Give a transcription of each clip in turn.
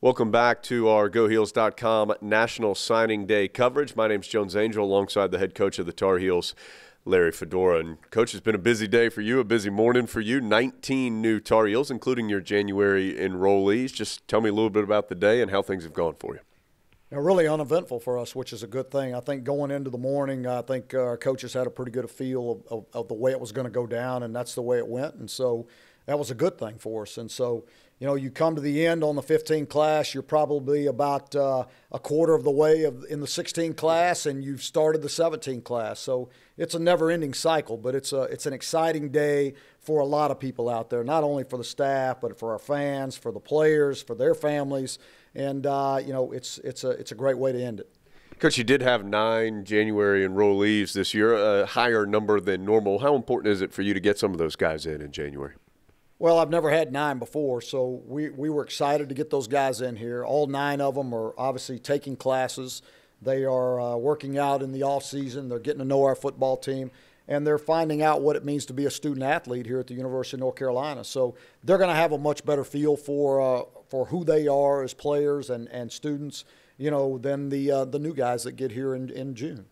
Welcome back to our GoHeels.com National Signing Day coverage. My name's Jones Angell, alongside the head coach of the Tar Heels, Larry Fedora. And, Coach, it's been a busy day for you, a busy morning for you. 19 new Tar Heels, including your January enrollees. Just tell me a little bit about the day and how things have gone for you. Now, really uneventful for us, which is a good thing. I think going into the morning, I think uh, our coaches had a pretty good feel of, of, of the way it was going to go down, and that's the way it went. And so that was a good thing for us. And so, you know, you come to the end on the 15 class, you're probably about uh, a quarter of the way of, in the 16 class, and you've started the 17 class. So it's a never-ending cycle, but it's a it's an exciting day for a lot of people out there. Not only for the staff, but for our fans, for the players, for their families, and uh, you know, it's it's a it's a great way to end it. Coach, you did have nine January enrollees this year, a higher number than normal. How important is it for you to get some of those guys in in January? Well, I've never had nine before, so we, we were excited to get those guys in here. All nine of them are obviously taking classes. They are uh, working out in the off season. They're getting to know our football team, and they're finding out what it means to be a student athlete here at the University of North Carolina. So they're going to have a much better feel for uh, for who they are as players and, and students, you know, than the uh, the new guys that get here in, in June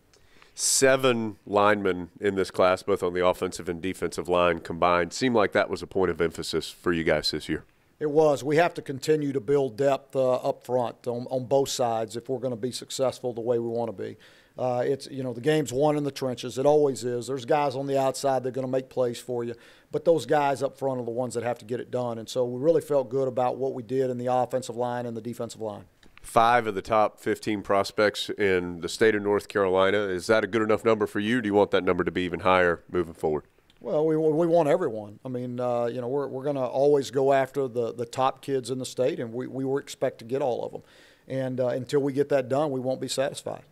seven linemen in this class, both on the offensive and defensive line combined. Seemed like that was a point of emphasis for you guys this year. It was. We have to continue to build depth uh, up front on, on both sides if we're going to be successful the way we want to be. Uh, it's you know the game's won in the trenches. It always is. There's guys on the outside that are going to make plays for you, but those guys up front are the ones that have to get it done. And so we really felt good about what we did in the offensive line and the defensive line five of the top 15 prospects in the state of North Carolina. Is that a good enough number for you? do you want that number to be even higher moving forward? Well, we, we want everyone. I mean, uh, you know, we're, we're going to always go after the, the top kids in the state, and we, we expect to get all of them. And uh, until we get that done, we won't be satisfied.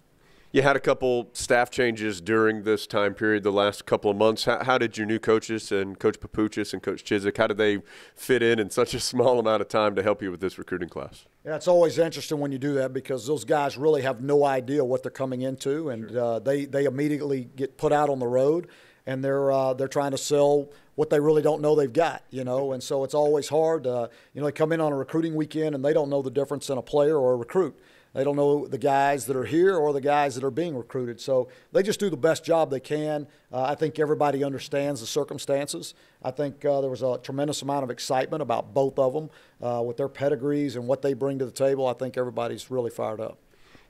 You had a couple staff changes during this time period, the last couple of months. How, how did your new coaches and Coach Papuchis and Coach Chizik, how did they fit in in such a small amount of time to help you with this recruiting class? Yeah, it's always interesting when you do that because those guys really have no idea what they're coming into, and sure. uh, they they immediately get put out on the road, and they're uh, they're trying to sell what they really don't know they've got, you know, and so it's always hard. Uh, you know, they come in on a recruiting weekend and they don't know the difference in a player or a recruit. They don't know the guys that are here or the guys that are being recruited. So they just do the best job they can. Uh, I think everybody understands the circumstances. I think uh, there was a tremendous amount of excitement about both of them uh, with their pedigrees and what they bring to the table. I think everybody's really fired up.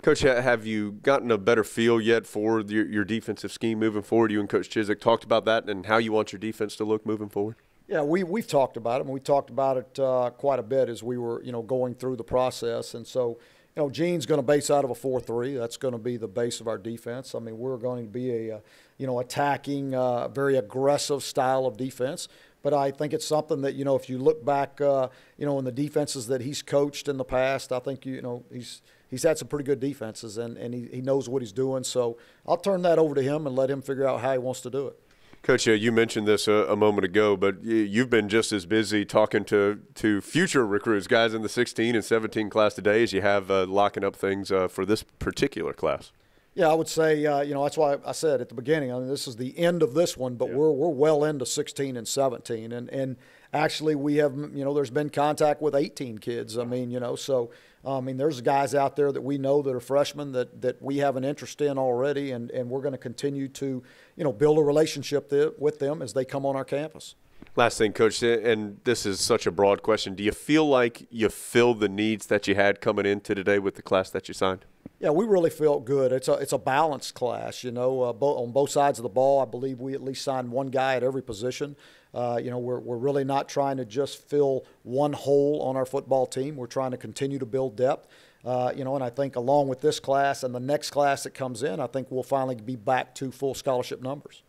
Coach, have you gotten a better feel yet for your, your defensive scheme moving forward? You and Coach Chizik talked about that and how you want your defense to look moving forward. Yeah, we we've talked about it, and we talked about it uh, quite a bit as we were, you know, going through the process. And so, you know, Gene's going to base out of a 4-3. That's going to be the base of our defense. I mean, we're going to be a, you know, attacking, uh, very aggressive style of defense. But I think it's something that, you know, if you look back, uh, you know, in the defenses that he's coached in the past, I think, you know, he's he's had some pretty good defenses and, and he, he knows what he's doing. So I'll turn that over to him and let him figure out how he wants to do it. Coach, you mentioned this a, a, moment ago, but you've been just as busy talking to, to future recruits, guys in the 16 and 17 class today, as you have uh, locking up things uh, for this particular class. Yeah, I would say, uh, you know, that's why I said at the beginning, I mean, this is the end of this one, but yeah. we're, we're well into 16 and 17. And, and actually, we have, you know, there's been contact with 18 kids. I mean, you know, so I mean, there's guys out there that we know that are freshmen that, that we have an interest in already, and, and we're going to continue to, you know, build a relationship with them as they come on our campus. Last thing, Coach, and this is such a broad question. Do you feel like you filled the needs that you had coming into today with the class that you signed? Yeah, we really felt good. It's a it's a balanced class, you know, uh, bo- on both sides of the ball. I believe we at least signed one guy at every position. Uh, you know, we're, we're really not trying to just fill one hole on our football team. We're trying to continue to build depth. Uh, you know, and I think along with this class and the next class that comes in, I think we'll finally be back to full scholarship numbers.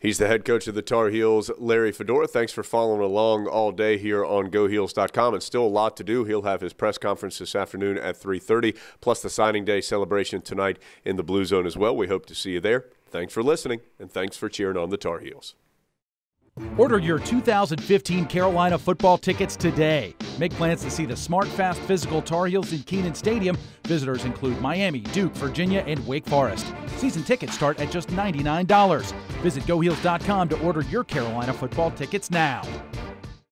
He's the head coach of the Tar Heels, Larry Fedora. Thanks for following along all day here on GoHeels.com. And still a lot to do. He'll have his press conference this afternoon at 3:30, plus the signing day celebration tonight in the Blue Zone as well. We hope to see you there. Thanks for listening, and thanks for cheering on the Tar Heels. Order your 2015 Carolina football tickets today. Make plans to see the smart, fast, physical Tar Heels in Kenan Stadium. Visitors include Miami, Duke, Virginia, and Wake Forest. Season tickets start at just $99. Visit GoHeels.com to order your Carolina football tickets now.